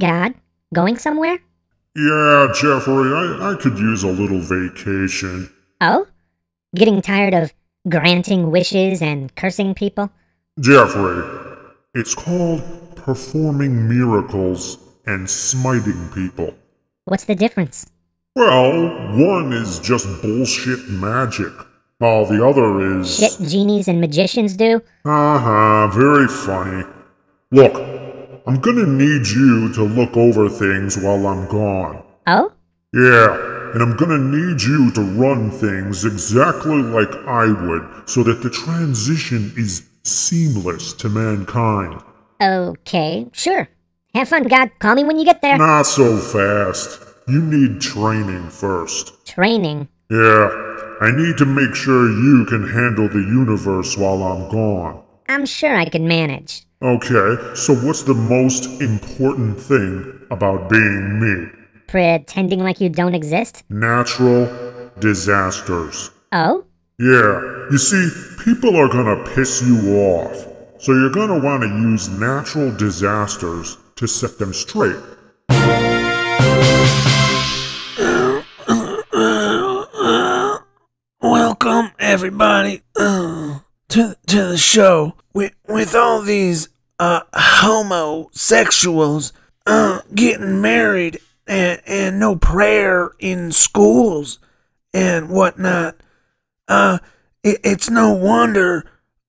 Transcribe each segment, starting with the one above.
God. Going somewhere? Yeah, Jeffrey, I, I could use a little vacation. Oh? Getting tired of granting wishes and cursing people? Jeffrey, it's called performing miracles and smiting people. What's the difference? Well, one is just bullshit magic, while the other is. Shit genies and magicians do? Uh huh, very funny. Look, I'm gonna need you to look over things while I'm gone. Oh? Yeah, and I'm gonna need you to run things exactly like I would so that the transition is seamless to mankind. Okay, sure. Have fun, God. Call me when you get there. Not so fast. You need training first. Training. Yeah, I need to make sure you can handle the universe while I'm gone. I'm sure I can manage. Okay, so what's the most important thing about being me? Pretending like you don't exist? Natural disasters. Oh? Yeah, you see, people are gonna piss you off, so you're gonna wanna use natural disasters to set them straight. Welcome, everybody, to to the show. With with all these uh homosexuals uh getting married and and no prayer in schools and whatnot, uh, it, it's no wonder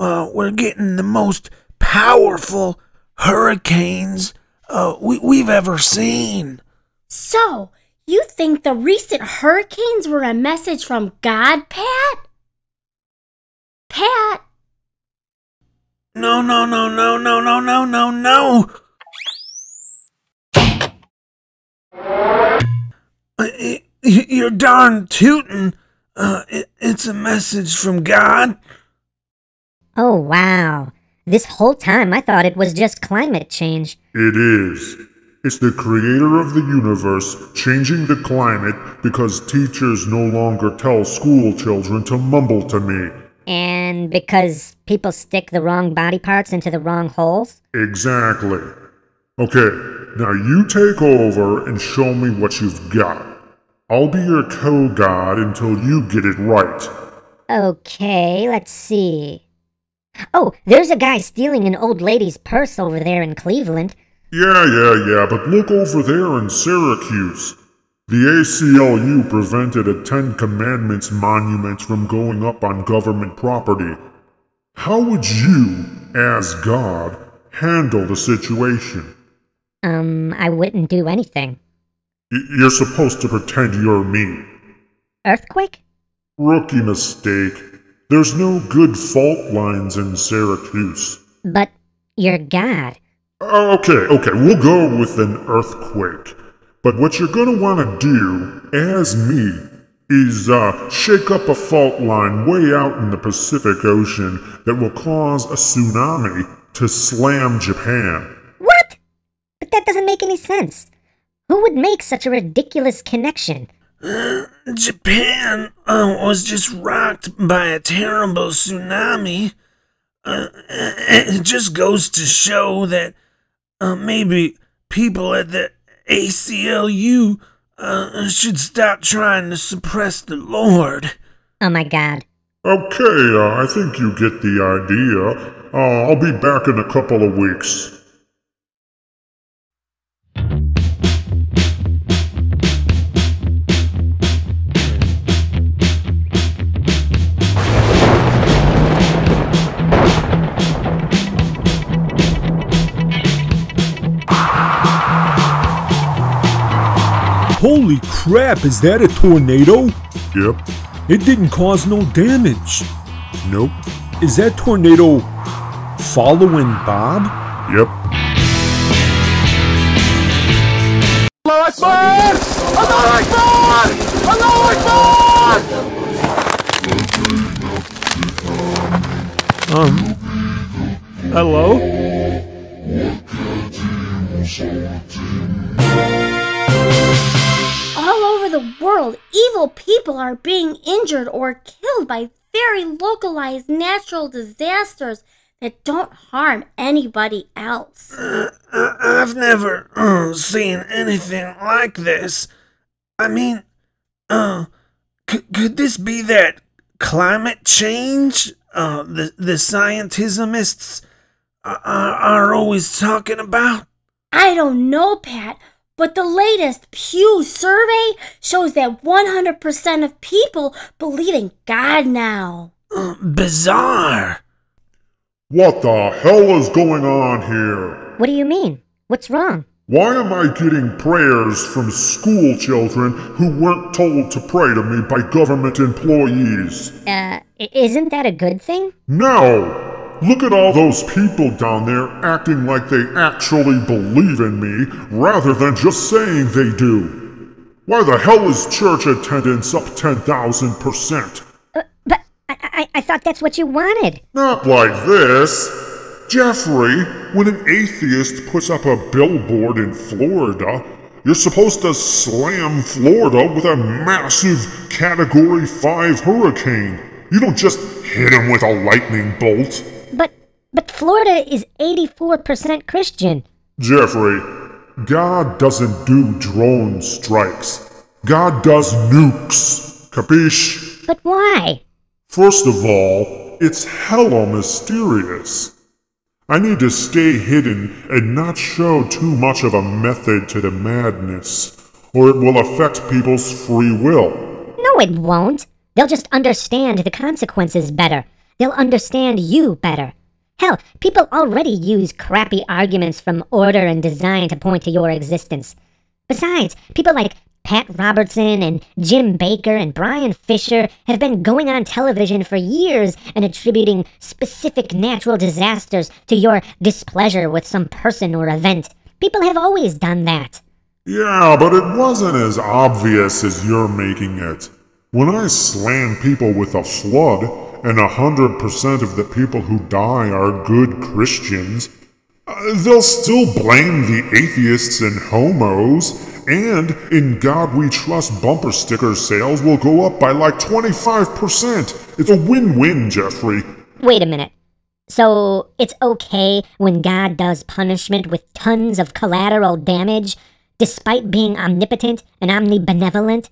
uh we're getting the most powerful hurricanes uh we we've ever seen. So, you think the recent hurricanes were a message from God, Pat? Pat? No, no, no, no, no, no, no, no, no. Uh, y- y- You're darn tootin'. Uh, it, it's a message from God. Oh, wow. This whole time I thought it was just climate change. It is. It's the creator of the universe changing the climate because teachers no longer tell school children to mumble to me. And because people stick the wrong body parts into the wrong holes? Exactly. Okay, now you take over and show me what you've got. I'll be your co god until you get it right. Okay, let's see. Oh, there's a guy stealing an old lady's purse over there in Cleveland. Yeah, yeah, yeah, but look over there in Syracuse. The ACLU prevented a Ten Commandments monument from going up on government property. How would you, as God, handle the situation? Um, I wouldn't do anything. Y- You're supposed to pretend you're me. Earthquake? Rookie mistake. There's no good fault lines in Syracuse. But you're God. Okay, okay, we'll go with an earthquake. But what you're gonna wanna do, as me, is uh, shake up a fault line way out in the Pacific Ocean that will cause a tsunami to slam Japan. What? But that doesn't make any sense. Who would make such a ridiculous connection? Japan uh, was just rocked by a terrible tsunami. Uh, it just goes to show that uh, maybe people at the ACLU uh, should stop trying to suppress the Lord. Oh my god. Okay, uh, I think you get the idea. Uh, I'll be back in a couple of weeks. Crap, is that a tornado? Yep. It didn't cause no damage. Nope. Is that tornado following Bob? Yep. Um. Hello? All over the world, evil people are being injured or killed by very localized natural disasters that don't harm anybody else. Uh, I've never uh, seen anything like this. I mean, uh, c- could this be that climate change uh, the, the scientismists are, are always talking about? I don't know, Pat, but the latest Pew survey shows that 100% of people believe in God now. Uh, bizarre. What the hell is going on here? What do you mean? What's wrong? Why am I getting prayers from school children who weren't told to pray to me by government employees? Uh, isn't that a good thing? No! Look at all those people down there acting like they actually believe in me rather than just saying they do. Why the hell is church attendance up 10,000%? Uh, but I, I, I thought that's what you wanted. Not like this. Jeffrey, when an atheist puts up a billboard in Florida, you're supposed to slam Florida with a massive Category 5 hurricane. You don't just hit him with a lightning bolt. But Florida is 84% Christian. Jeffrey, God doesn't do drone strikes. God does nukes. Capiche? But why? First of all, it's hella mysterious. I need to stay hidden and not show too much of a method to the madness, or it will affect people's free will. No, it won't. They'll just understand the consequences better. They'll understand you better. Hell, people already use crappy arguments from order and design to point to your existence. Besides, people like Pat Robertson and Jim Bakker and Bryan Fischer have been going on television for years and attributing specific natural disasters to your displeasure with some person or event. People have always done that. Yeah, but it wasn't as obvious as you're making it. When I slam people with a flood, and a hundred percent of the people who die are good Christians, uh, they'll still blame the atheists and homos, and in God We Trust bumper sticker sales will go up by like 25%. It's a win win, Jeffrey. Wait a minute. So it's okay when God does punishment with tons of collateral damage, despite being omnipotent and omnibenevolent?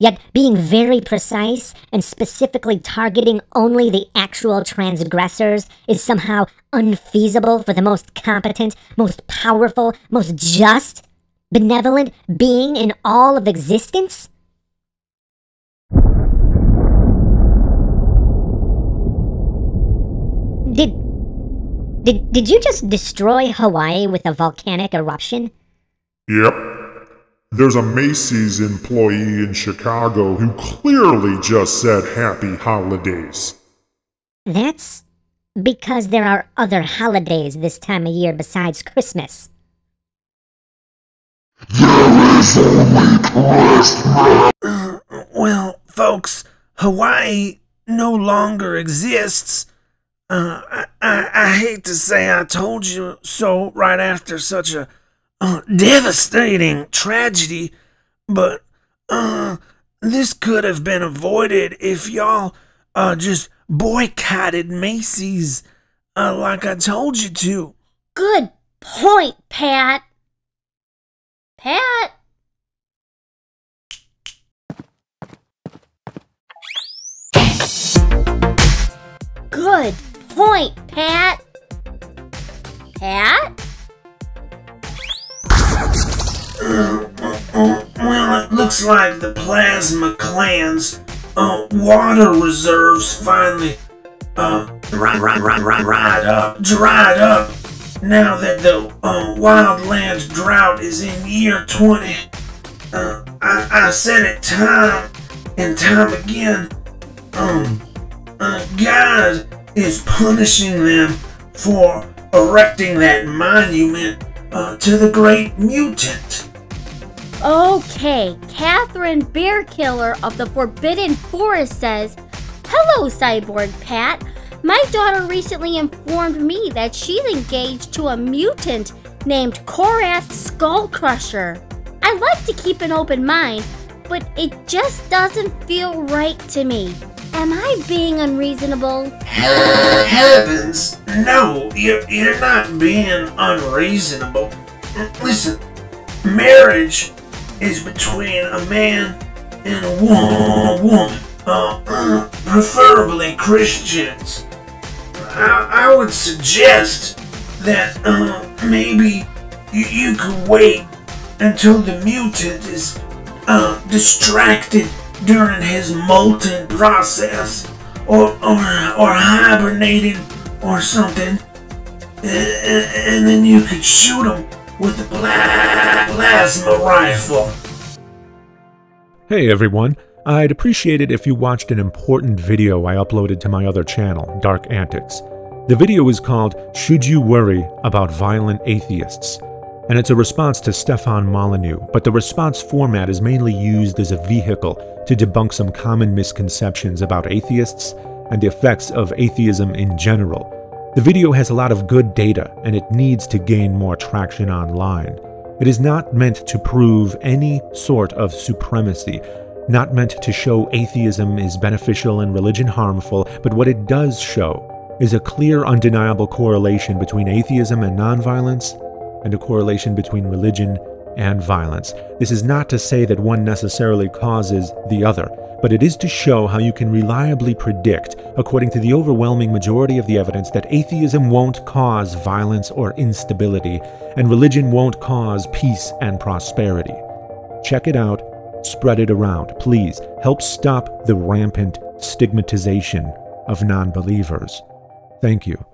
Yet being very precise and specifically targeting only the actual transgressors is somehow unfeasible for the most competent, most powerful, most just, benevolent being in all of existence? Did did did you just destroy Hawaii with a volcanic eruption? Yep. There's a Macy's employee in Chicago who clearly just said happy holidays. That's because there are other holidays this time of year besides Christmas. Uh, well, folks, Hawaii no longer exists. Uh, I, I, I hate to say I told you so right after such a uh, devastating tragedy, but uh, this could have been avoided if y'all uh, just boycotted Macy's uh, like I told you to. Good point, Pat. Pat? Good point, Pat. Pat? Well, it looks like the plasma clan's uh, water reserves finally uh, dried, dried, dried, dried, up. Dried up. Now that the uh, wildland drought is in year 20. Uh, I, I said it time and time again. Um, uh, God is punishing them for erecting that monument uh, to the great mutant. Okay, Catherine Bearkiller of the Forbidden Forest says, Hello, Cyborg Pat. My daughter recently informed me that she's engaged to a mutant named Korath Skullcrusher. I like to keep an open mind, but it just doesn't feel right to me. Am I being unreasonable? Heavens, no, you're, you're not being unreasonable. Listen, marriage is between a man and a wo- woman, uh, preferably Christians. I, I would suggest that uh, maybe you, you could wait until the mutant is uh, distracted during his molting process or, or, or hibernating or something. And, then you could shoot him with the pla- plasma rifle. Hey everyone, I'd appreciate it if you watched an important video I uploaded to my other channel, Dark Antics. The video is called Should You Worry About Violent Atheists? And it's a response to Stefan Molyneux, but the response format is mainly used as a vehicle to debunk some common misconceptions about atheists and the effects of atheism in general. The video has a lot of good data and it needs to gain more traction online. It is not meant to prove any sort of supremacy, not meant to show atheism is beneficial and religion harmful, but what it does show is a clear, undeniable correlation between atheism and nonviolence, and a correlation between religion and violence. This is not to say that one necessarily causes the other, but it is to show how you can reliably predict, according to the overwhelming majority of the evidence, that atheism won't cause violence or instability, and religion won't cause peace and prosperity. Check it out, spread it around. Please help stop the rampant stigmatization of non believers. Thank you.